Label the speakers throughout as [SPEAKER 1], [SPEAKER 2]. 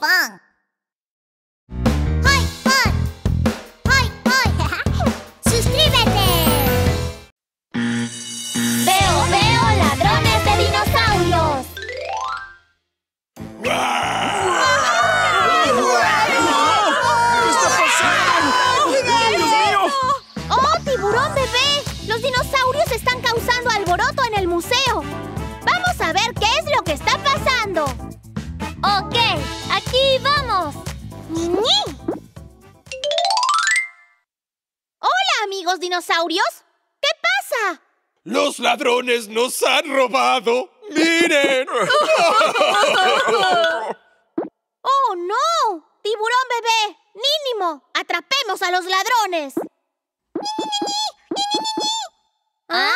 [SPEAKER 1] 棒。Ladrones
[SPEAKER 2] nos han robado! ¡Miren!
[SPEAKER 1] ¡Oh, no! ¡Tiburón bebé! ¡Mínimo! ¡Atrapemos a los ladrones! ¿Ah?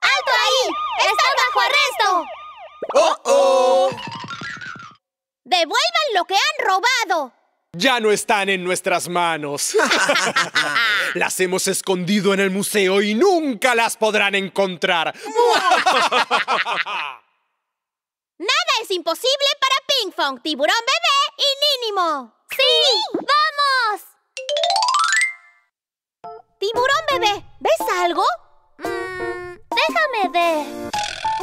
[SPEAKER 1] ¡Alto ahí! ¡Están bajo arresto!
[SPEAKER 2] ¡Oh, oh!
[SPEAKER 1] ¡Devuelvan lo que han robado!
[SPEAKER 2] Ya no están en nuestras manos. las hemos escondido en el museo y nunca las podrán encontrar.
[SPEAKER 1] Nada es imposible para Ping Pong, Tiburón Bebé y Mínimo. ¡Sí! ¡Vamos! Tiburón Bebé, ¿ves algo? Mm, déjame ver.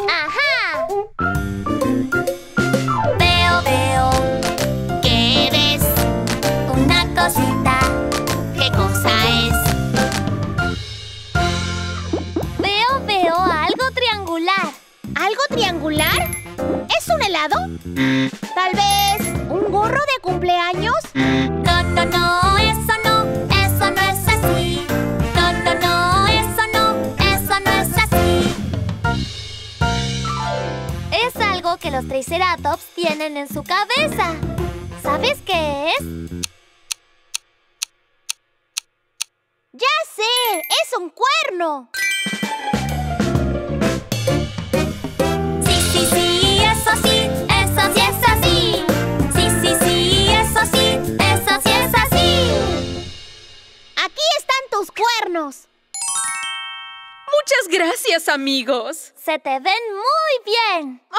[SPEAKER 1] ¡Ajá! ¿Algo triangular? ¿Es un helado? ¿Tal vez un gorro de cumpleaños? No, no, no, eso no, eso no es así. No, no, no, eso no, eso no es así. Es algo que los Triceratops tienen en su cabeza. ¿Sabes qué es? ¡Ya sé! ¡Es un cuerno! Cuernos.
[SPEAKER 3] Muchas gracias, amigos.
[SPEAKER 1] Se te ven muy bien.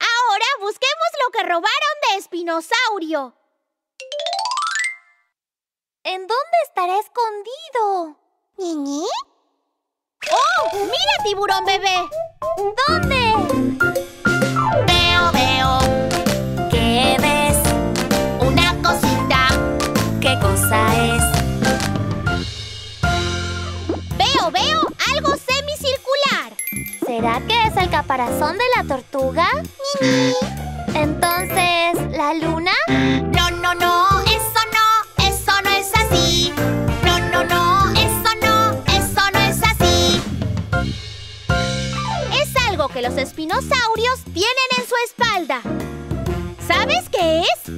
[SPEAKER 1] Ahora busquemos lo que robaron de Espinosaurio. ¿En dónde estará escondido?
[SPEAKER 4] ¿Niñi?
[SPEAKER 1] ¡Oh! ¡Mira, tiburón bebé! ¿Dónde? Veo, veo ¿Será que es el caparazón de la tortuga? Entonces, ¿la luna? No, no, no, eso no, eso no es así. No, no, no, eso no, eso no es así. Es algo que los espinosaurios tienen en su espalda. ¿Sabes qué es?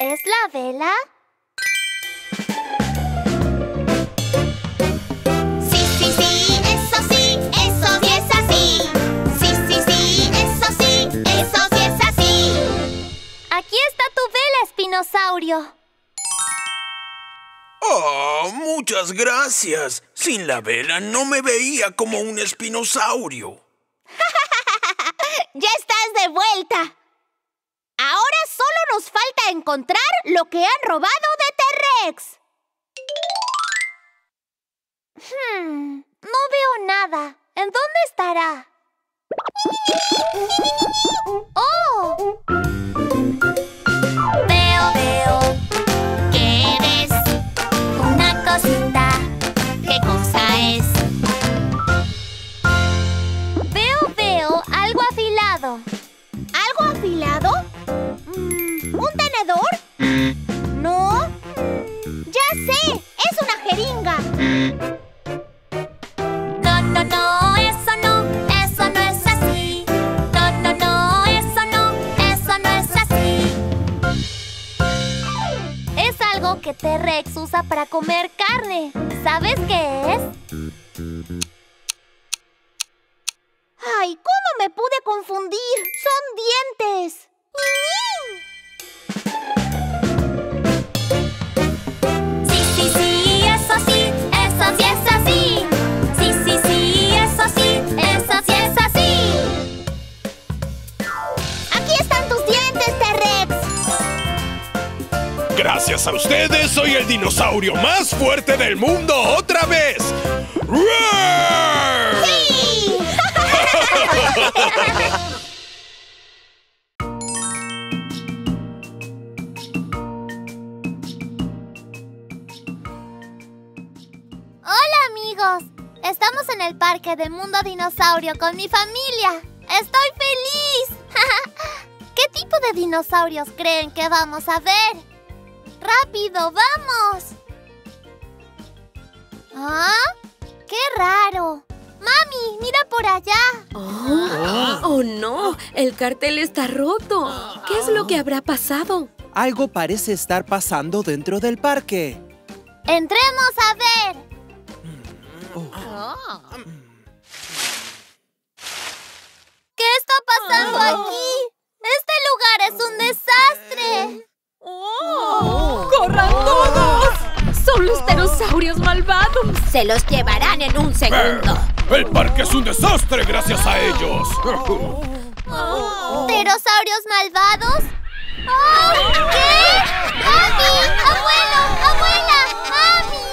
[SPEAKER 1] ¿Es la vela? Vela, espinosaurio.
[SPEAKER 5] Oh, muchas gracias. Sin la vela no me veía como un espinosaurio.
[SPEAKER 1] Ya estás de vuelta. Ahora solo nos falta encontrar lo que han robado de T-Rex. Hmm, no veo nada. ¿En dónde estará? ¡Oh! T-Rex usa para comer carne. ¿Sabes qué es? ¡Ay! ¿Cómo me pude confundir? ¡Son dientes!
[SPEAKER 2] Gracias a ustedes soy el dinosaurio más fuerte del mundo otra vez. ¡Roar!
[SPEAKER 4] ¡Sí! Hola amigos, estamos en el parque de Mundo Dinosaurio con mi familia. ¡Estoy feliz! ¿Qué tipo de dinosaurios creen que vamos a ver? ¡Rápido, vamos! ¿Ah? ¡Qué raro! ¡Mami, mira por allá!
[SPEAKER 3] Oh, oh, no, el cartel está roto. ¿Qué es lo que habrá pasado?
[SPEAKER 6] Algo parece estar pasando dentro del parque.
[SPEAKER 4] ¡Entremos a ver! ¿Qué está pasando aquí? Este lugar es un desastre.
[SPEAKER 3] ¡Corran todos! ¡Son los pterosaurios malvados!
[SPEAKER 1] Se los llevarán en un segundo.
[SPEAKER 2] El parque es un desastre gracias a ellos.
[SPEAKER 4] ¿Pterosaurios malvados? ¿Qué? ¡Mami! ¡Abuelo! ¡Abuela! ¡Mami!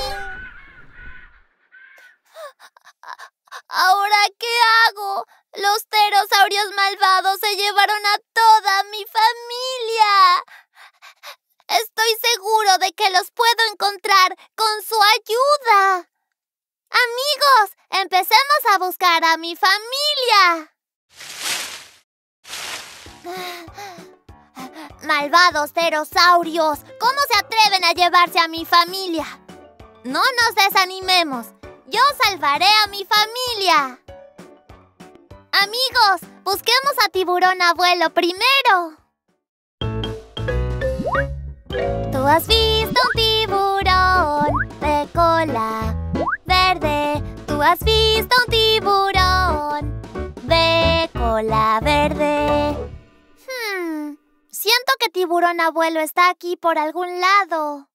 [SPEAKER 4] ¿Ahora qué hago? Los pterosaurios malvados se llevaron a toda mi familia. Que los puedo encontrar con su ayuda. Amigos, empecemos a buscar a mi familia. Malvados pterosaurios, ¿cómo se atreven a llevarse a mi familia? No nos desanimemos. Yo salvaré a mi familia. Amigos, busquemos a tiburón abuelo primero. ¿Tú has visto cola verde? ¿Tú has visto un tiburón de cola verde? Hmm, siento que tiburón abuelo está aquí por algún lado.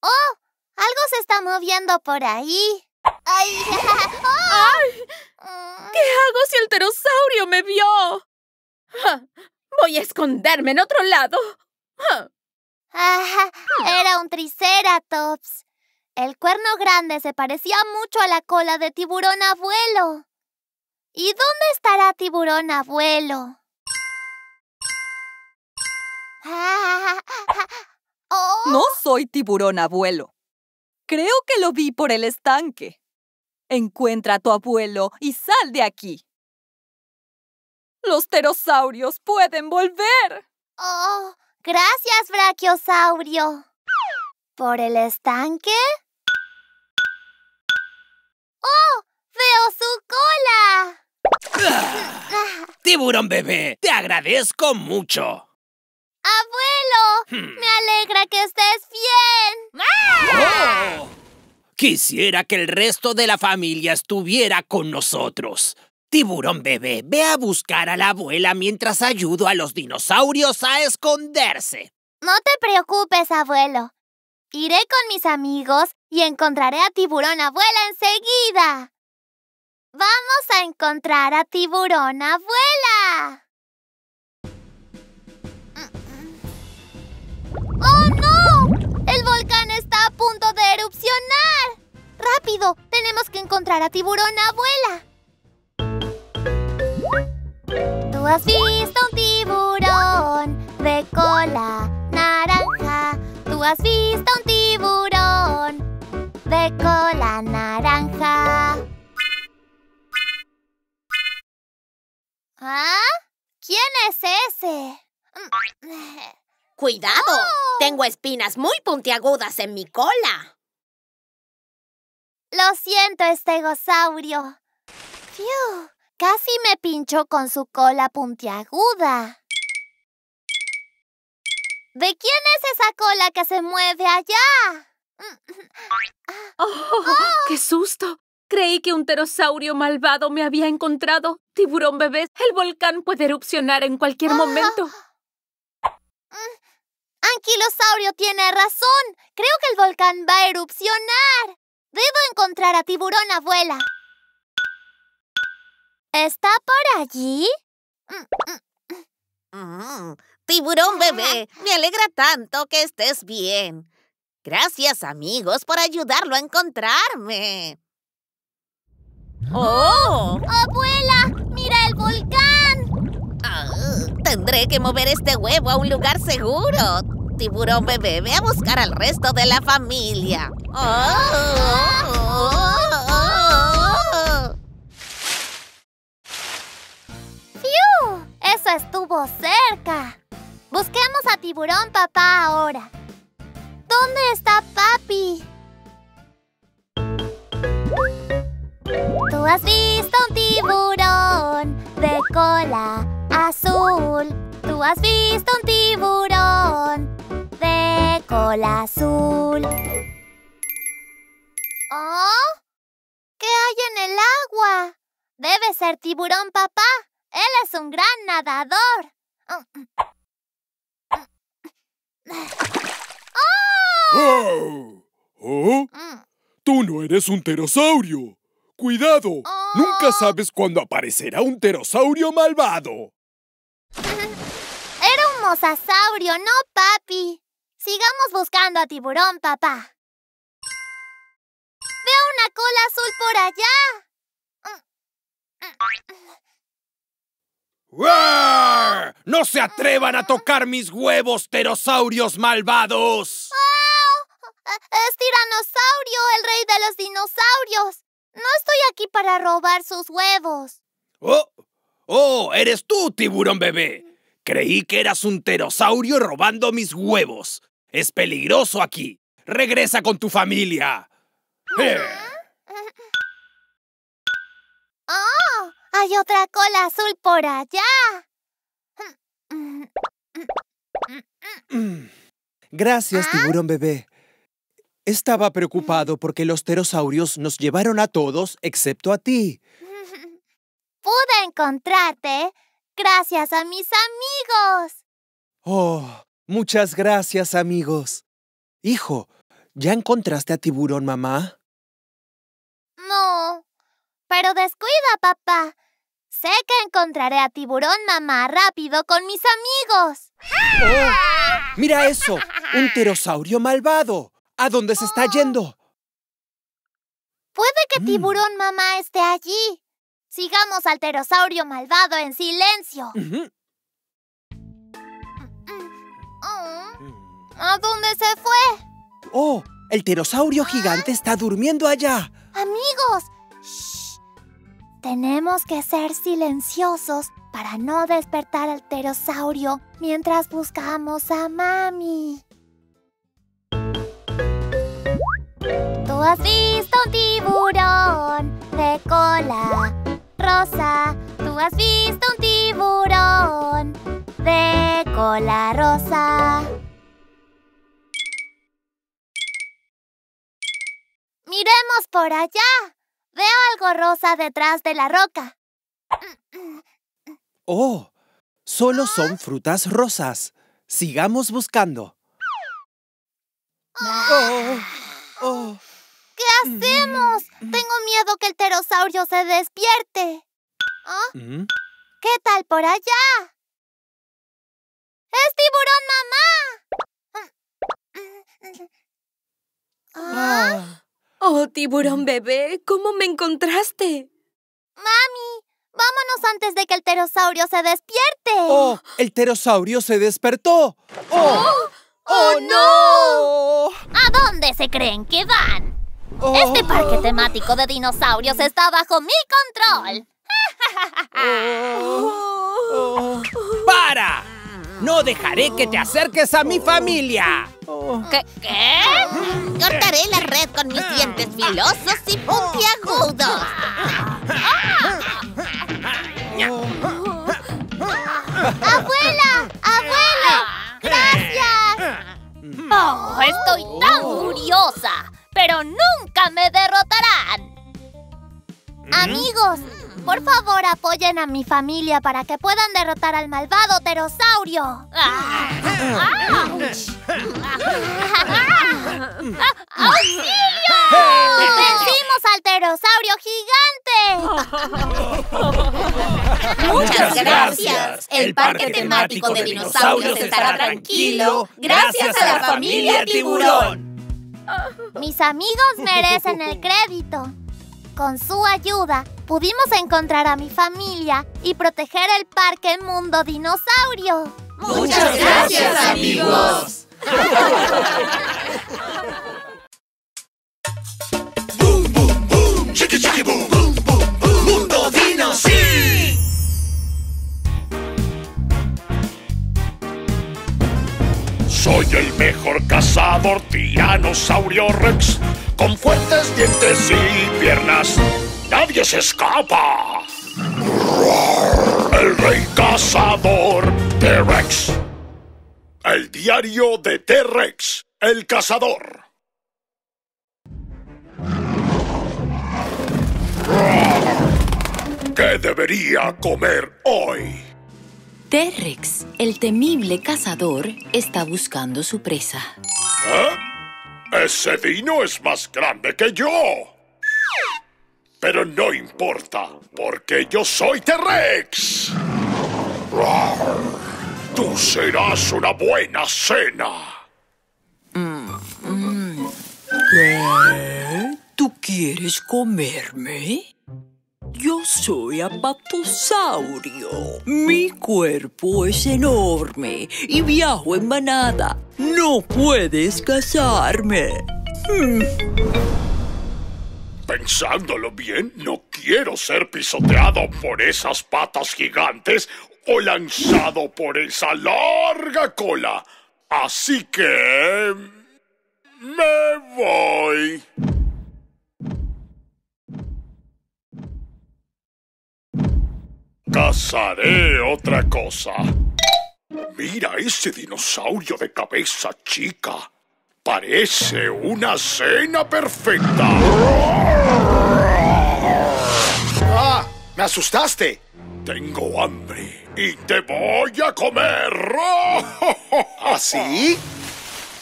[SPEAKER 4] ¡Oh! Algo se está moviendo por ahí. ¡Ay! ¡Oh!
[SPEAKER 3] ¿Qué hago si el pterosaurio me vio? Ja, Voy a esconderme en otro lado.
[SPEAKER 4] Ah, era un triceratops. El cuerno grande se parecía mucho a la cola de tiburón abuelo. ¿Y dónde estará tiburón abuelo? Ah, oh,
[SPEAKER 7] No soy tiburón abuelo. Creo que lo vi por el estanque. Encuentra a tu abuelo y sal de aquí. Los pterosaurios pueden volver.
[SPEAKER 4] oh, gracias, brachiosaurio. ¿Por el estanque? ¡Oh! ¡Veo su cola!
[SPEAKER 6] Tiburón bebé, te agradezco mucho.
[SPEAKER 4] ¡Abuelo! Me alegra que estés bien.
[SPEAKER 6] Oh. Quisiera que el resto de la familia estuviera con nosotros. Tiburón bebé, ve a buscar a la abuela mientras ayudo a los dinosaurios a esconderse.
[SPEAKER 4] No te preocupes, abuelo. Iré con mis amigos y encontraré a Tiburón Abuela enseguida. Vamos a encontrar a Tiburón Abuela. ¡Oh, no! El volcán está a punto de erupcionar. ¡Rápido! Tenemos que encontrar a Tiburón Abuela. ¿Tú has visto un tiburón de cola naranja? ¿Tú has visto un tiburón de cola naranja? ¿Ah? ¿Quién es ese?
[SPEAKER 1] ¡Cuidado!
[SPEAKER 4] Oh.
[SPEAKER 1] Tengo espinas muy puntiagudas en mi cola.
[SPEAKER 4] Lo siento, estegosaurio. ¡Fiu! Casi me pinchó con su cola puntiaguda. ¿De quién es esa cola que se mueve allá?
[SPEAKER 3] ¡Oh! ¡Qué susto! Creí que un pterosaurio malvado me había encontrado. Tiburón bebé, el volcán puede erupcionar en cualquier momento.
[SPEAKER 4] Anquilosaurio tiene razón. Creo que el volcán va a erupcionar. Debo encontrar a Tiburón Abuela. ¿Está por allí?
[SPEAKER 1] Mm,
[SPEAKER 8] Tiburón bebé, me alegra tanto que estés bien. Gracias amigos por ayudarlo a encontrarme. ¡Oh!
[SPEAKER 4] ¡Abuela! ¡Mira el volcán!
[SPEAKER 8] Ah, tendré que mover este huevo a un lugar seguro. Tiburón bebé, ve a buscar al resto de la familia. ¡Oh!
[SPEAKER 4] ¡Fiu! Estuvo cerca. Busquemos a Tiburón Papá ahora. ¿Dónde está papi? ¿Tú has visto un tiburón de cola azul? ¿Tú has visto un tiburón de cola azul? ¿Oh? ¿Qué hay en el agua? Debe ser tiburón papá. Él es un gran nadador.
[SPEAKER 2] ¡Oh! ¿Oh? Tú no eres un pterosaurio. ¡Cuidado!
[SPEAKER 4] Oh.
[SPEAKER 2] Nunca sabes cuándo aparecerá un pterosaurio malvado.
[SPEAKER 4] Era un mosasaurio, no papi. Sigamos buscando a tiburón, papá. Veo una cola azul por allá.
[SPEAKER 6] ¡No se atrevan a tocar mis huevos, pterosaurios malvados!
[SPEAKER 4] Es tiranosaurio, el rey de los dinosaurios. No estoy aquí para robar sus huevos.
[SPEAKER 6] ¡Oh! ¡Oh! ¡Eres tú, tiburón bebé! Creí que eras un pterosaurio robando mis huevos. Es peligroso aquí. Regresa con tu familia. Eh.
[SPEAKER 4] ¡Oh! Hay otra cola azul por allá.
[SPEAKER 2] Gracias, tiburón bebé. Estaba preocupado porque los pterosaurios nos llevaron a todos excepto a ti.
[SPEAKER 4] Pude encontrarte gracias a mis amigos.
[SPEAKER 2] Oh, muchas gracias, amigos. Hijo, ¿ya encontraste a tiburón mamá?
[SPEAKER 4] Pero descuida, papá. Sé que encontraré a tiburón mamá rápido con mis amigos.
[SPEAKER 2] ¡Oh! ¡Mira eso! ¡Un pterosaurio malvado! ¿A dónde se está yendo?
[SPEAKER 4] Puede que
[SPEAKER 2] Mm.
[SPEAKER 4] tiburón mamá esté allí. Sigamos al pterosaurio malvado en silencio. Mm. ¿A dónde se fue?
[SPEAKER 2] ¡Oh! El pterosaurio gigante está durmiendo allá.
[SPEAKER 4] Amigos. Tenemos que ser silenciosos para no despertar al pterosaurio mientras buscamos a mami. ¿Tú has visto un tiburón de cola rosa? ¿Tú has visto un tiburón de cola rosa? Miremos por allá. Veo algo rosa detrás de la roca.
[SPEAKER 2] ¡Oh! Solo son frutas rosas. Sigamos buscando. Oh, oh.
[SPEAKER 4] ¿Qué hacemos? Tengo miedo que el pterosaurio se despierte. ¿Ah?
[SPEAKER 2] Mm.
[SPEAKER 4] ¿Qué tal por allá? ¡Es tiburón mamá!
[SPEAKER 2] Ah.
[SPEAKER 3] Oh, tiburón bebé, ¿cómo me encontraste?
[SPEAKER 4] Mami, vámonos antes de que el pterosaurio se despierte.
[SPEAKER 2] ¡Oh! El pterosaurio se despertó. ¡Oh!
[SPEAKER 4] ¡Oh,
[SPEAKER 2] no!
[SPEAKER 4] ¿A dónde se creen que van?
[SPEAKER 2] Oh.
[SPEAKER 4] Este parque temático de dinosaurios está bajo mi control.
[SPEAKER 2] Oh.
[SPEAKER 6] ¡Para! No dejaré que te acerques a mi familia.
[SPEAKER 8] ¿Qué? ¿Qué? Cortaré la red con mis dientes filosos y puntiagudos.
[SPEAKER 4] ¡Abuela! A mi familia para que puedan derrotar al malvado pterosaurio. ¡Auxilio! ¡Vencimos al pterosaurio gigante!
[SPEAKER 8] Muchas
[SPEAKER 4] gracias. El parque temático de dinosaurios estará tranquilo gracias a la familia Tiburón.
[SPEAKER 1] Mis amigos merecen el crédito. Con su ayuda, pudimos encontrar a mi familia y proteger el Parque Mundo Dinosaurio.
[SPEAKER 4] Muchas gracias, amigos.
[SPEAKER 5] Boom, boom, boom, chiqui, chiqui, boom, boom, boom, boom. Mundo Dino, sí.
[SPEAKER 9] Soy el mejor cazador tiranosaurio rex, con fuertes dientes y piernas. Nadie se escapa. El rey cazador T-Rex. El diario de T-Rex, el cazador. ¿Qué debería comer hoy?
[SPEAKER 10] T-Rex, el temible cazador, está buscando su presa.
[SPEAKER 9] ¿Eh? Ese dino es más grande que yo. Pero no importa, porque yo soy T-Rex. Tú serás una buena cena.
[SPEAKER 11] ¿Qué? ¿Tú quieres comerme? Yo soy apatosaurio. Mi cuerpo es enorme y viajo en manada. No puedes cazarme. Mm.
[SPEAKER 9] Pensándolo bien, no quiero ser pisoteado por esas patas gigantes o lanzado por esa larga cola. Así que... Me voy. Cazaré otra cosa. Mira ese dinosaurio de cabeza chica. Parece una cena perfecta.
[SPEAKER 12] ¡Ah! ¡Me asustaste!
[SPEAKER 9] Tengo hambre y te voy a comer.
[SPEAKER 12] ¿Así?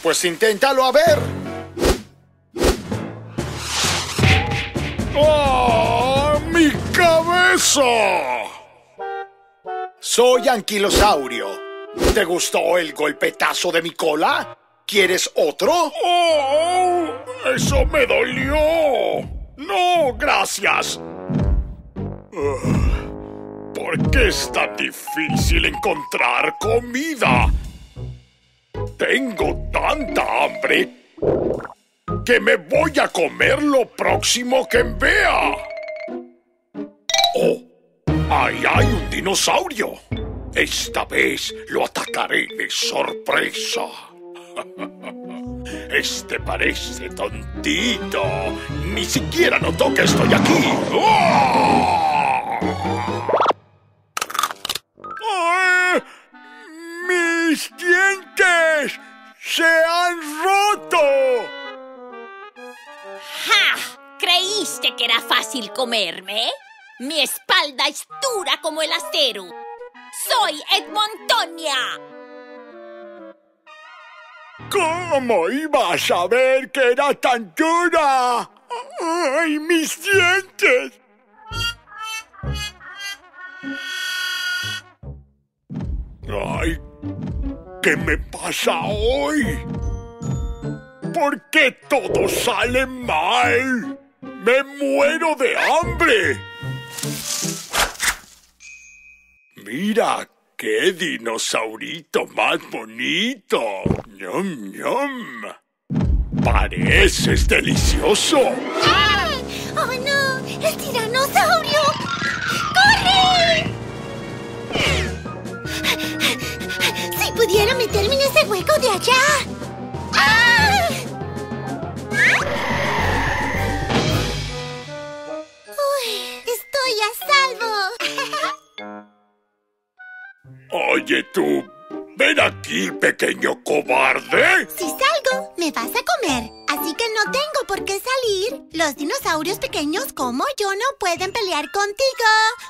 [SPEAKER 12] Pues inténtalo a ver.
[SPEAKER 9] ¡Ah! ¡Mi cabeza!
[SPEAKER 12] Soy anquilosaurio. ¿Te gustó el golpetazo de mi cola? ¿Quieres otro?
[SPEAKER 9] ¡Oh! ¡Eso me dolió! ¡No, gracias! Ah, ¿Por qué es tan difícil encontrar comida? Tengo tanta hambre que me voy a comer lo próximo que vea. ¡Oh! ¡Ahí hay un dinosaurio! Esta vez lo atacaré de sorpresa. Este parece tontito. Ni siquiera notó que estoy aquí. ¡Ah! ¡Mis dientes se han roto!
[SPEAKER 13] ¡Ja! ¿Creíste que era fácil comerme? Mi espalda es dura como el acero. ¡Soy Edmontonia!
[SPEAKER 9] ¿Cómo iba a saber que era tan dura? ¡Ay, mis dientes! ¡Ay! ¿Qué me pasa hoy? ¿Por qué todo sale mal? ¡Me muero de hambre! Mira, qué dinosaurito más bonito. ¡Ñom, ñom! Pareces delicioso.
[SPEAKER 1] ¡Ay! ¡Oh, no! ¡El tiranosaurio! ¡Corre! Si pudiera meterme en ese hueco de allá. ¡Ah! Estoy a salvo.
[SPEAKER 9] Oye tú, ven aquí, pequeño cobarde.
[SPEAKER 1] Si salgo, me vas a comer. Así que no tengo por qué salir. Los dinosaurios pequeños como yo no pueden pelear contigo.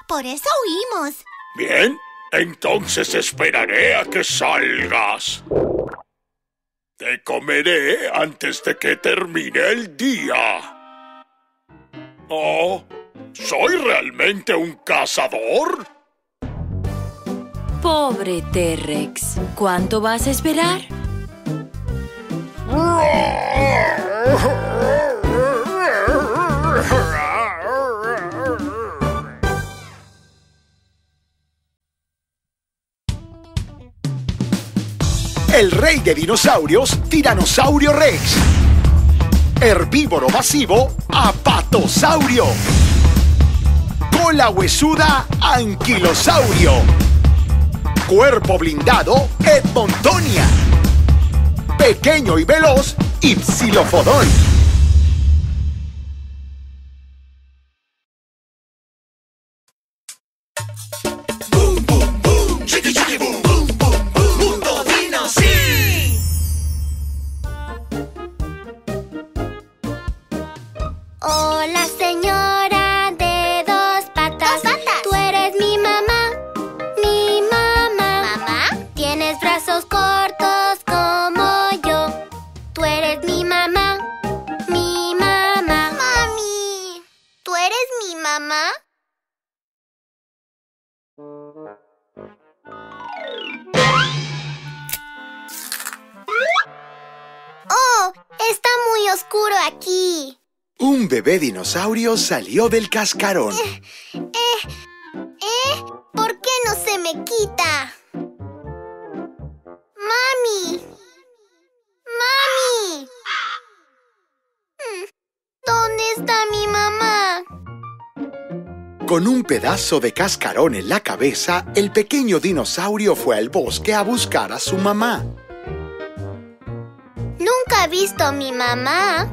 [SPEAKER 1] Por eso huimos.
[SPEAKER 9] Bien, entonces esperaré a que salgas. Te comeré antes de que termine el día. Oh, ¿soy realmente un cazador?
[SPEAKER 10] Pobre T-Rex. ¿Cuánto vas a esperar?
[SPEAKER 12] El rey de dinosaurios, Tiranosaurio Rex. Herbívoro masivo, Apatosaurio. Cola huesuda, Anquilosaurio. Cuerpo blindado, Edmontonia. Pequeño y veloz, Ipsilofodón.
[SPEAKER 14] Muy oscuro aquí.
[SPEAKER 12] Un bebé dinosaurio salió del cascarón.
[SPEAKER 14] Eh, ¿eh? ¿Por qué no se me quita? ¡Mami! ¡Mami! Mm, ¿Dónde está mi mamá?
[SPEAKER 12] Con un pedazo de cascarón en la cabeza, el pequeño dinosaurio fue al bosque a buscar a su mamá.
[SPEAKER 14] He visto mi mamá.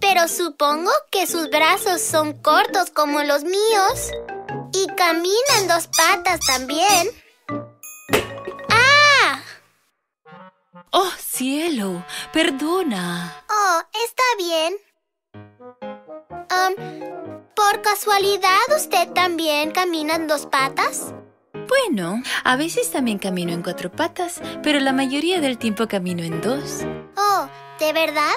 [SPEAKER 14] Pero supongo que sus brazos son cortos como los míos. Y camina en dos patas también. ¡Ah!
[SPEAKER 10] Oh, cielo, perdona.
[SPEAKER 14] Oh, está bien. Am, ¿Por casualidad usted también camina en dos patas?
[SPEAKER 10] Bueno, a veces también camino en cuatro patas, pero la mayoría del tiempo camino en dos.
[SPEAKER 14] Oh, ¿de verdad?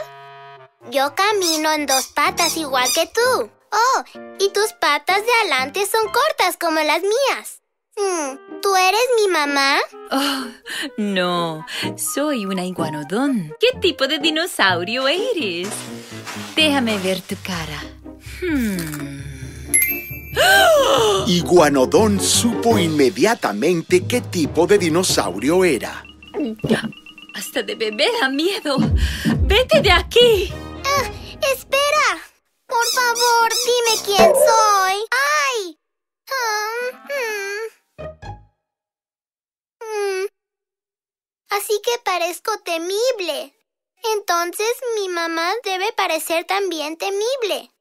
[SPEAKER 14] Yo camino en dos patas igual que tú. Oh, y tus patas de adelante son cortas como las mías. Hmm, ¿Tú eres mi mamá?
[SPEAKER 10] Oh, no, soy una iguanodón. ¿Qué tipo de dinosaurio eres? Déjame ver tu cara. Hmm.
[SPEAKER 12] Iguanodón supo inmediatamente qué tipo de dinosaurio era.
[SPEAKER 10] Hasta de bebé da miedo. ¡Vete de aquí!
[SPEAKER 14] Ah, ¡Espera! Por favor, dime quién soy. ¡Ay! Ah, hmm. Hmm. Así que parezco temible. Entonces mi mamá debe parecer también temible.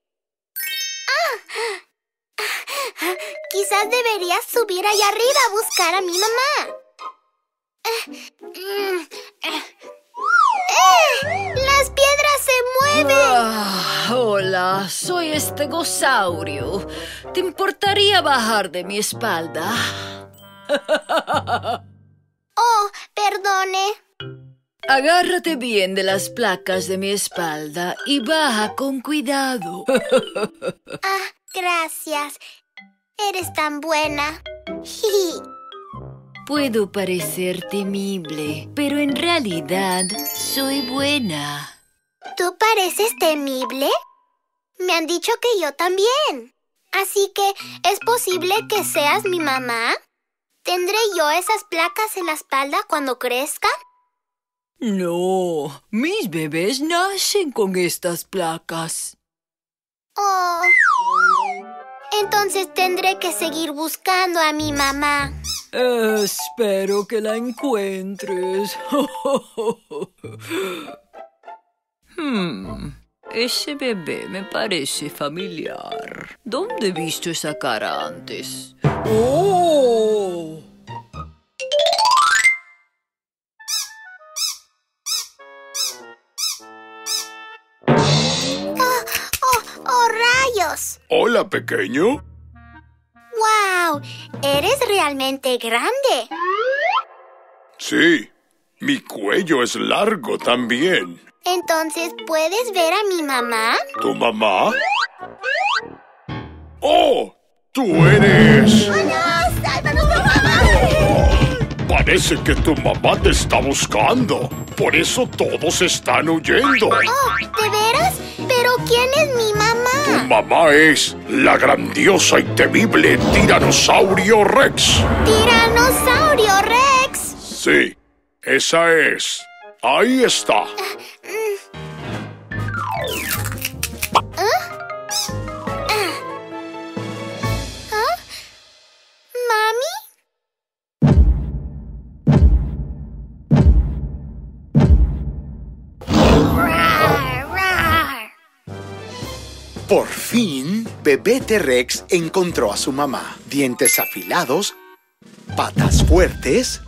[SPEAKER 14] ¡Ah! Quizás deberías subir allá arriba a buscar a mi mamá. ¡Eh! ¡Las piedras se mueven!
[SPEAKER 11] Ah, hola, soy estegosaurio. ¿Te importaría bajar de mi espalda?
[SPEAKER 14] Oh, perdone.
[SPEAKER 11] Agárrate bien de las placas de mi espalda y baja con cuidado.
[SPEAKER 14] Ah, gracias. Eres tan buena.
[SPEAKER 10] Puedo parecer temible, pero en realidad soy buena.
[SPEAKER 14] ¿Tú pareces temible? Me han dicho que yo también. Así que, ¿es posible que seas mi mamá? ¿Tendré yo esas placas en la espalda cuando crezca?
[SPEAKER 11] No, mis bebés nacen con estas placas.
[SPEAKER 14] Oh. Entonces tendré que seguir buscando a mi mamá.
[SPEAKER 11] Espero que la encuentres. Hmm, ese bebé me parece familiar. ¿Dónde he visto esa cara antes? ¡Oh!
[SPEAKER 14] ¡Oh,
[SPEAKER 9] Hola, pequeño.
[SPEAKER 14] ¡Wow! Eres realmente grande.
[SPEAKER 9] Sí, mi cuello es largo también.
[SPEAKER 14] Entonces, ¿puedes ver a mi mamá?
[SPEAKER 9] ¿Tu mamá? ¡Oh! ¡Tú eres!
[SPEAKER 14] ¡Hola!
[SPEAKER 9] Parece que tu mamá te está buscando. Por eso todos están huyendo.
[SPEAKER 14] Oh, ¿de veras? ¿Pero quién es mi mamá?
[SPEAKER 9] Mamá es la grandiosa y temible Tiranosaurio Rex.
[SPEAKER 14] Tiranosaurio Rex.
[SPEAKER 9] Sí, esa es. Ahí está.
[SPEAKER 12] Bebé T-Rex encontró a su mamá. Dientes afilados, patas fuertes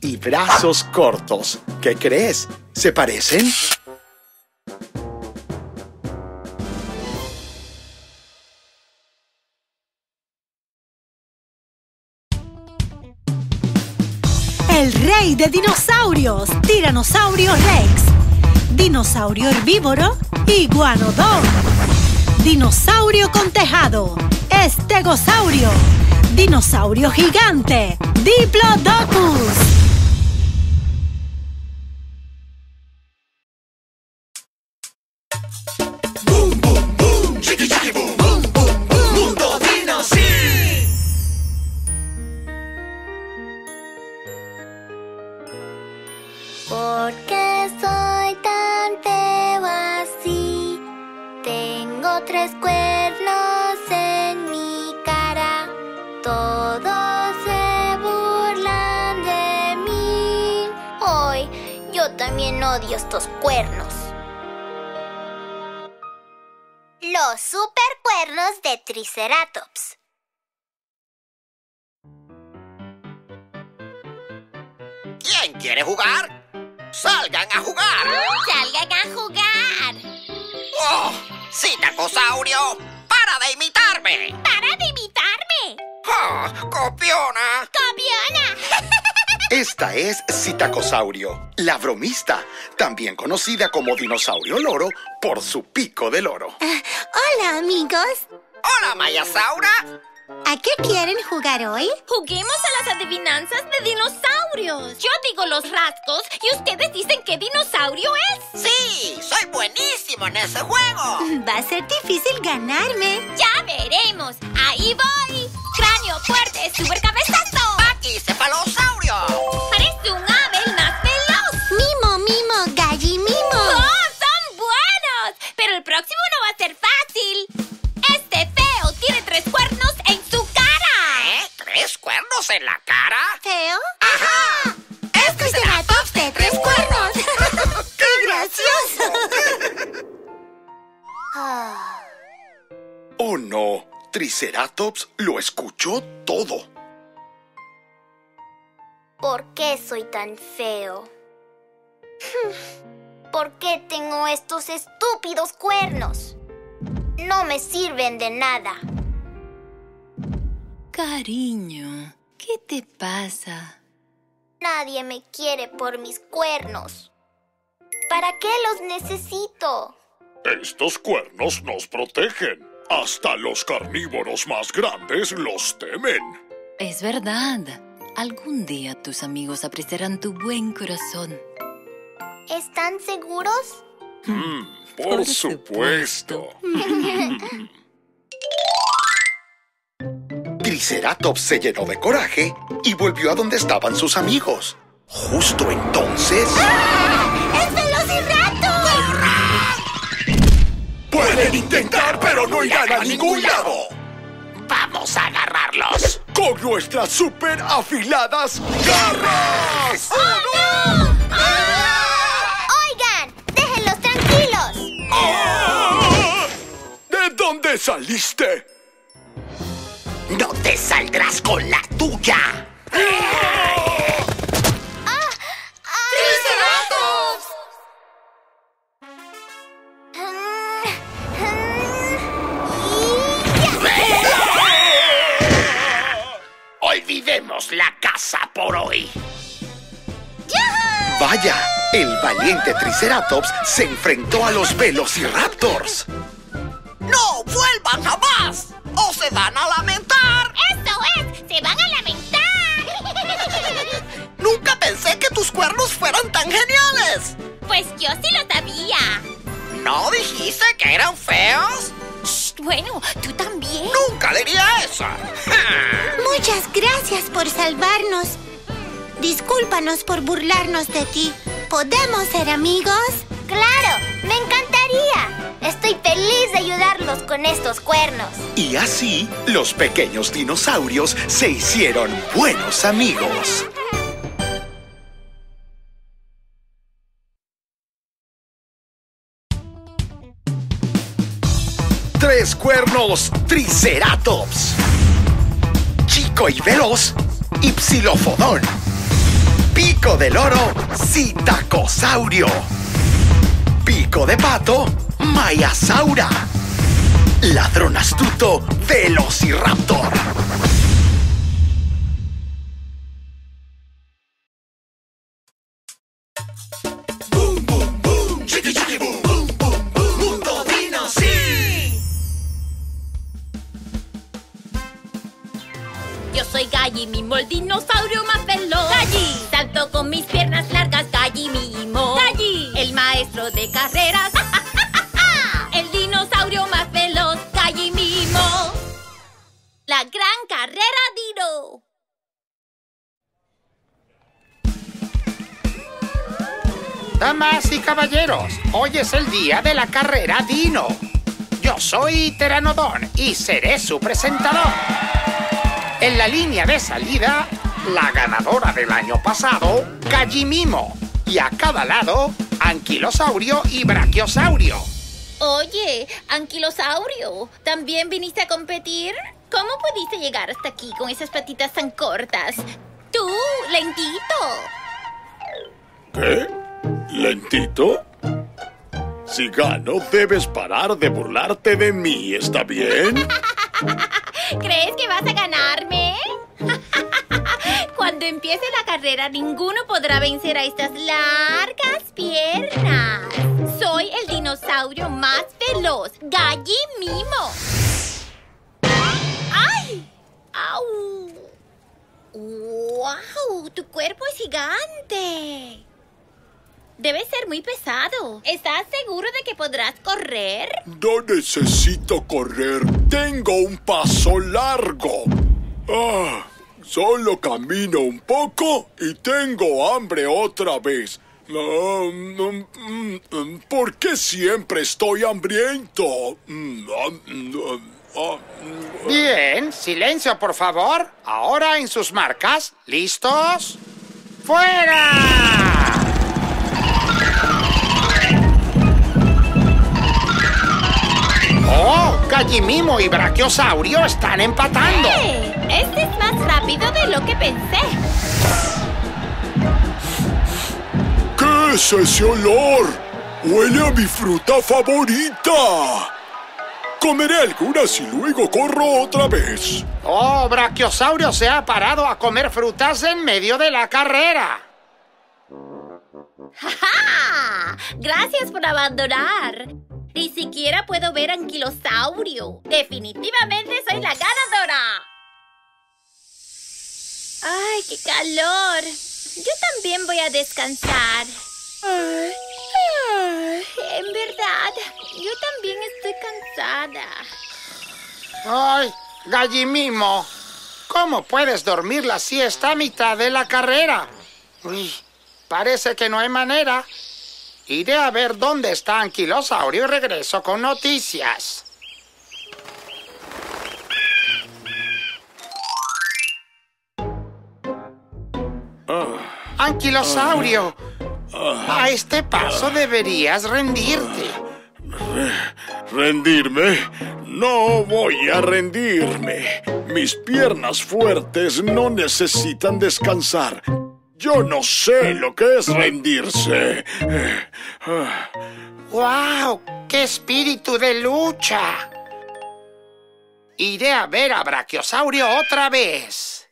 [SPEAKER 12] y brazos cortos. ¿Qué crees? ¿Se parecen?
[SPEAKER 15] El rey de dinosaurios, Tiranosaurio Rex. Dinosaurio herbívoro, Iguanodon. Dinosaurio con tejado, Estegosaurio. Dinosaurio gigante, Diplodocus.
[SPEAKER 14] Triceratops.
[SPEAKER 16] ¿Quién quiere jugar? ¡Salgan a jugar!
[SPEAKER 14] ¡Salgan a jugar!
[SPEAKER 16] ¡Oh! ¡Citacosaurio! ¡Para de imitarme!
[SPEAKER 14] ¡Para de imitarme!
[SPEAKER 16] ¡Oh! ¡Copiona!
[SPEAKER 14] ¡Copiona!
[SPEAKER 12] Esta es Citacosaurio, la bromista, también conocida como dinosaurio loro por su pico de loro.
[SPEAKER 14] Hola, amigos.
[SPEAKER 16] ¡Hola, Mayasaura!
[SPEAKER 14] ¿A qué quieren jugar hoy?
[SPEAKER 13] Juguemos a las adivinanzas de dinosaurios. Yo digo los rasgos y ustedes dicen qué dinosaurio es.
[SPEAKER 16] ¡Sí! ¡Soy buenísimo en ese juego!
[SPEAKER 15] Va a ser difícil ganarme.
[SPEAKER 13] Ya veremos. Ahí voy. Cráneo fuerte, supercabezazo.
[SPEAKER 14] Triceratops
[SPEAKER 12] lo escuchó todo.
[SPEAKER 14] ¿Por qué soy tan feo? ¿Por qué tengo estos estúpidos cuernos? No me sirven de nada.
[SPEAKER 10] Cariño, ¿qué te pasa?
[SPEAKER 14] Nadie me quiere por mis cuernos. ¿Para qué los necesito?
[SPEAKER 9] Estos cuernos nos protegen. Hasta los carnívoros más grandes los temen.
[SPEAKER 10] Es verdad. Algún día tus amigos apreciarán tu buen corazón.
[SPEAKER 14] ¿Están seguros?
[SPEAKER 9] Mm, por, supuesto.
[SPEAKER 12] Triceratops se llenó de coraje y volvió a donde estaban sus amigos. Justo entonces...
[SPEAKER 14] ¡Es
[SPEAKER 9] Pueden intentar, pero no irán a ningún lado.
[SPEAKER 16] ¡Vamos a agarrarlos!
[SPEAKER 9] Con nuestras super afiladas garras.
[SPEAKER 14] ¡Oigan! ¡Déjenlos tranquilos!
[SPEAKER 9] ¡Ah! ¿De dónde saliste?
[SPEAKER 16] ¡No te saldrás con la tuya!
[SPEAKER 14] ¡Triceratops!
[SPEAKER 16] olvidemos la casa por hoy. ¡Yahoo!
[SPEAKER 12] Vaya, el valiente Triceratops se enfrentó a los Velociraptors.
[SPEAKER 16] ¡No vuelvan jamás! ¡O se van a lamentar!
[SPEAKER 13] ¡Eso es! ¡Se van a lamentar!
[SPEAKER 16] ¡Nunca pensé que tus cuernos fueran tan geniales!
[SPEAKER 13] Pues yo sí lo sabía.
[SPEAKER 16] ¿No dijiste que eran feos?
[SPEAKER 13] Bueno, tú también.
[SPEAKER 16] Nunca diría eso.
[SPEAKER 17] Muchas gracias por salvarnos. Discúlpanos por burlarnos de ti. ¿Podemos ser amigos?
[SPEAKER 4] ¡Claro! ¡Me encantaría! Estoy feliz de ayudarlos con estos cuernos.
[SPEAKER 12] Y así, los pequeños dinosaurios se hicieron buenos amigos. Cuernos Triceratops. Chico y veloz, Ipsilofodón. Pico del oro, Citacosaurio. Pico de pato, Mayasaura. Ladrón astuto, Velociraptor.
[SPEAKER 13] Dinosaurio más veloz. Galli. Salto con mis piernas largas, Galli Mimo. Galli. El maestro de carreras. el dinosaurio más veloz, Galli Mimo. La gran carrera Dino.
[SPEAKER 18] Damas y caballeros, hoy es el día de la carrera Dino. Yo soy Teranodón y seré su presentador. En la línea de salida, la ganadora del año pasado, Gallimimo. Y a cada lado, Anquilosaurio y Brachiosaurio.
[SPEAKER 13] Oye, Anquilosaurio, ¿también viniste a competir? ¿Cómo pudiste llegar hasta aquí con esas patitas tan cortas? Tú, lentito.
[SPEAKER 9] ¿Qué? ¿Lentito? Si gano, debes parar de burlarte de mí, ¿está bien?
[SPEAKER 13] ¿Crees que vas a ganarme? Cuando empiece la carrera, ninguno podrá vencer a estas largas piernas. Soy el dinosaurio más veloz, Galli Mimo. ¡Ay! ¡Au! ¡Wow! Tu cuerpo es gigante. Debe ser muy pesado. ¿Estás seguro de que podrás correr?
[SPEAKER 9] No necesito correr. Tengo un paso largo. Ah, solo camino un poco y tengo hambre otra vez. ¿Por qué siempre estoy hambriento? Mm,
[SPEAKER 18] Bien, silencio por favor. Ahora en sus marcas. ¿Listos? ¡Fuera! ¡Oh! Gallimimo y Brachiosaurio están empatando.
[SPEAKER 13] ¡Eh! Este es más rápido de lo que pensé.
[SPEAKER 9] ¿Qué es ese olor? Huele a mi fruta favorita. Comeré algunas y luego corro otra vez.
[SPEAKER 18] ¡Oh! Brachiosaurio se ha parado a comer frutas en medio de la carrera.
[SPEAKER 13] ¡Ja! Gracias por abandonar. Ni siquiera puedo ver anquilosaurio. Definitivamente soy la ganadora. ¡Ay, qué calor! Yo también voy a descansar. En verdad, yo también estoy cansada.
[SPEAKER 18] ¡Ay! Gallimimo, ¿cómo puedes dormir la siesta a mitad de la carrera? Parece que no hay manera. Iré a ver dónde está Anquilosaurio y regreso con noticias. Anquilosaurio, a este paso deberías rendirte.
[SPEAKER 9] ¿Rendirme? No voy a rendirme. Mis piernas fuertes no necesitan descansar. Yo no sé lo que es rendirse.
[SPEAKER 18] ¡Wow! ¡Qué espíritu de lucha! Iré a ver a Brachiosaurio otra vez.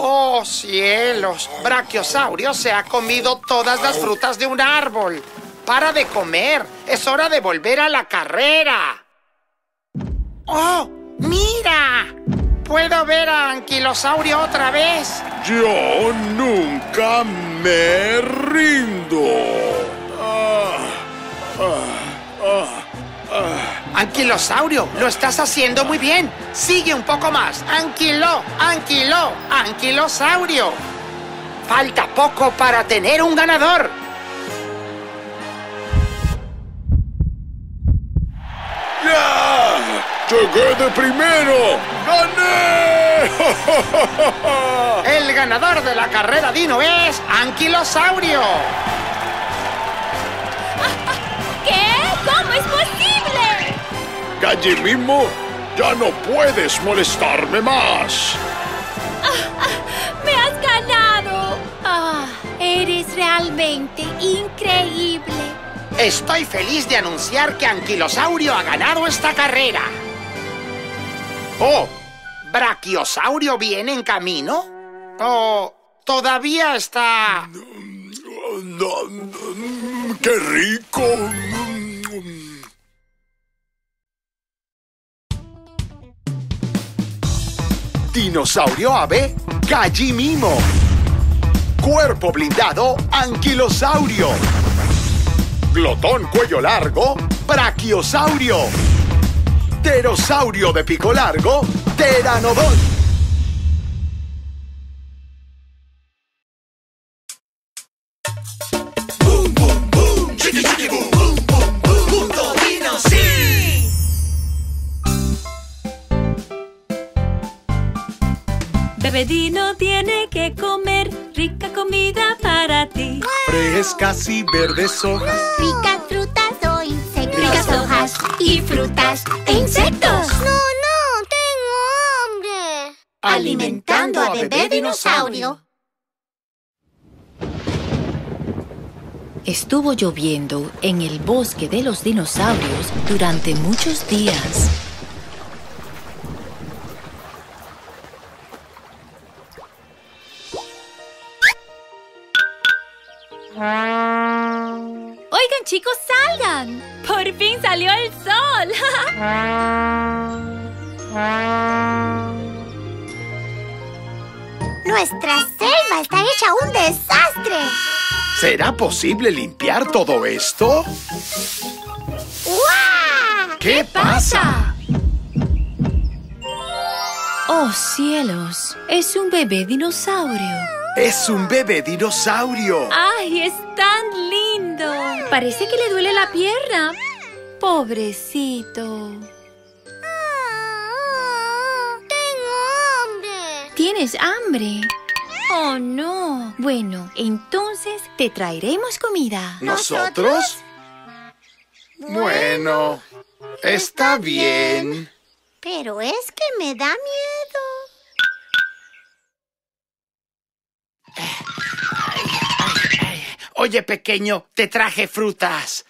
[SPEAKER 18] ¡Oh, cielos! Brachiosaurio se ha comido todas las frutas de un árbol. ¡Para de comer! ¡Es hora de volver a la carrera! ¡Oh! ¡Mira! ¿Puedo ver a Anquilosaurio otra vez?
[SPEAKER 9] Yo nunca me rindo.
[SPEAKER 18] Ah, ah, ah, anquilosaurio, lo estás haciendo muy bien. Sigue un poco más. Anquilo, anquilo, anquilosaurio. Falta poco para tener un ganador.
[SPEAKER 9] ¡No! ¡Llegué de primero! ¡Gané!
[SPEAKER 18] El ganador de la carrera Dino es Anquilosaurio.
[SPEAKER 13] ¿Qué? ¿Cómo es posible?
[SPEAKER 9] Galli mismo, ya no puedes molestarme más.
[SPEAKER 13] ¡Me has ganado! Ah, eres realmente increíble.
[SPEAKER 18] Estoy feliz de anunciar que Anquilosaurio ha ganado esta carrera. Oh, ¿Brachiosaurio viene en camino? ¿O todavía está...?
[SPEAKER 9] ¡Qué rico!
[SPEAKER 12] Dinosaurio ave, Gallimimo. Cuerpo blindado, Anquilosaurio. Glotón cuello largo, Brachiosaurio. Pterosaurio de pico largo,
[SPEAKER 16] sí.
[SPEAKER 10] Bebedino tiene que comer rica comida para ti.
[SPEAKER 12] Frescas y verdes hojas.
[SPEAKER 17] Ricas frutas
[SPEAKER 13] frutas e insectos.
[SPEAKER 17] No, no, tengo hambre.
[SPEAKER 13] Alimentando a bebé dinosaurio.
[SPEAKER 10] Estuvo lloviendo en el bosque de los dinosaurios durante muchos días.
[SPEAKER 13] Chicos, salgan. Por fin salió el sol.
[SPEAKER 17] Nuestra selva está hecha un desastre.
[SPEAKER 12] ¿Será posible limpiar todo esto?
[SPEAKER 17] ¡Guau!
[SPEAKER 12] ¿Qué pasa?
[SPEAKER 10] ¡Oh, cielos! Es un bebé dinosaurio.
[SPEAKER 12] Es un bebé dinosaurio.
[SPEAKER 13] ¡Ay, es tan lindo! Parece que le duele la pierna.
[SPEAKER 10] Pobrecito.
[SPEAKER 17] Tengo hambre.
[SPEAKER 10] ¿Tienes hambre? Oh, no. Bueno, entonces te traeremos comida.
[SPEAKER 12] ¿Nosotros? Bueno, está bien.
[SPEAKER 17] Pero es que me da miedo.
[SPEAKER 18] Oye, pequeño, te traje frutas.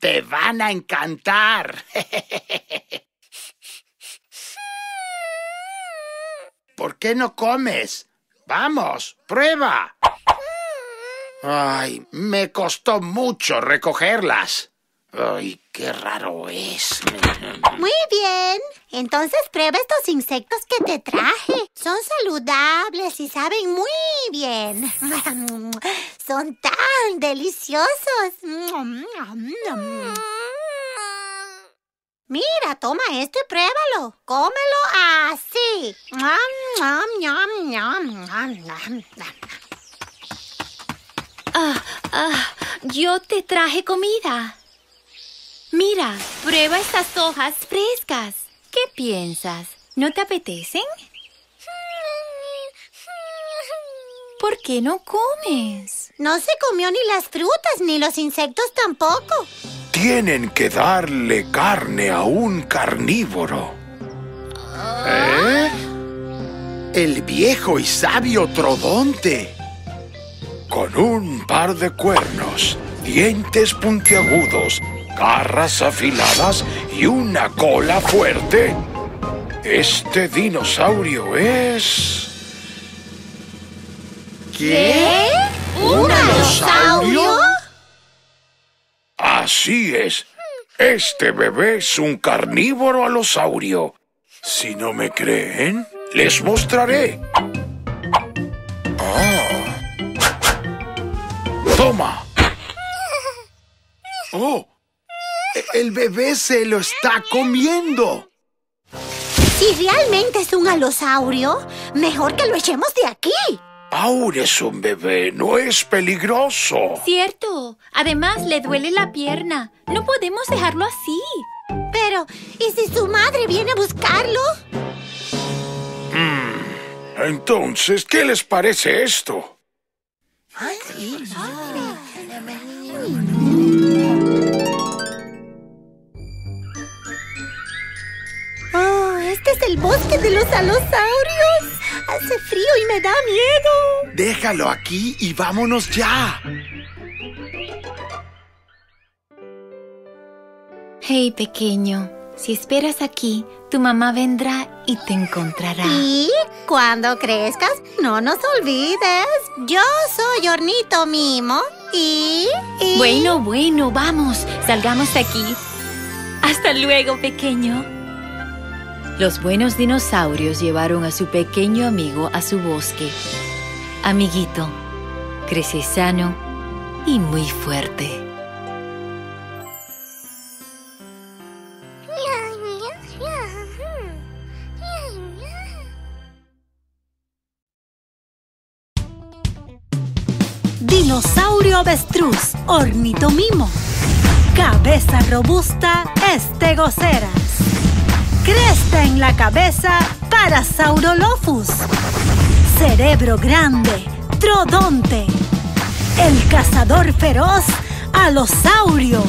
[SPEAKER 18] Te van a encantar. ¿Por qué no comes? Vamos, prueba. Ay, me costó mucho recogerlas. Ay, qué raro es.
[SPEAKER 17] Muy bien. Entonces prueba estos insectos que te traje. Son saludables y saben muy bien. Son tan deliciosos. Mira, toma esto y pruébalo. Cómelo así.
[SPEAKER 13] Ah, ah, yo te traje comida. Mira, prueba estas hojas frescas.
[SPEAKER 10] ¿Qué piensas? ¿No te apetecen? ¿Por qué no comes?
[SPEAKER 17] No se comió ni las frutas ni los insectos tampoco.
[SPEAKER 9] Tienen que darle carne a un carnívoro.
[SPEAKER 12] ¿Eh? El viejo y sabio Trodonte.
[SPEAKER 9] Con un par de cuernos, dientes puntiagudos, garras afiladas y una cola fuerte. Este dinosaurio es...
[SPEAKER 12] ¿Qué?
[SPEAKER 17] ¿Un dinosaurio?
[SPEAKER 9] Así es. Este bebé es un carnívoro alosaurio. Si no me creen, les mostraré. Ah. Toma. Oh,
[SPEAKER 12] El bebé se lo está comiendo.
[SPEAKER 17] Si realmente es un alosaurio, mejor que lo echemos de aquí.
[SPEAKER 9] Aún es un bebé, no es peligroso.
[SPEAKER 10] Cierto. Además, le duele la pierna. No podemos dejarlo así.
[SPEAKER 17] Pero, ¿y si su madre viene a buscarlo?
[SPEAKER 9] Mm, Entonces, ¿qué les parece esto?
[SPEAKER 17] Este es el bosque de los alosaurios. Hace frío y me da miedo.
[SPEAKER 12] Déjalo aquí y vámonos ya.
[SPEAKER 10] Hey, pequeño. Si esperas aquí, tu mamá vendrá y te encontrará.
[SPEAKER 17] Y cuando crezcas, no nos olvides. Yo soy Hornito Mimo y... y-
[SPEAKER 10] Bueno, bueno, vamos. Salgamos de aquí. Hasta luego, pequeño. Los buenos dinosaurios llevaron a su pequeño amigo a su bosque. Amiguito, crece sano y muy fuerte.
[SPEAKER 15] Dinosaurio avestruz, ornitomimo. Cabeza robusta, estegoceras. Cresta en la cabeza, Parasaurolophus. Cerebro grande, Trodonte. El cazador feroz, Alosaurio.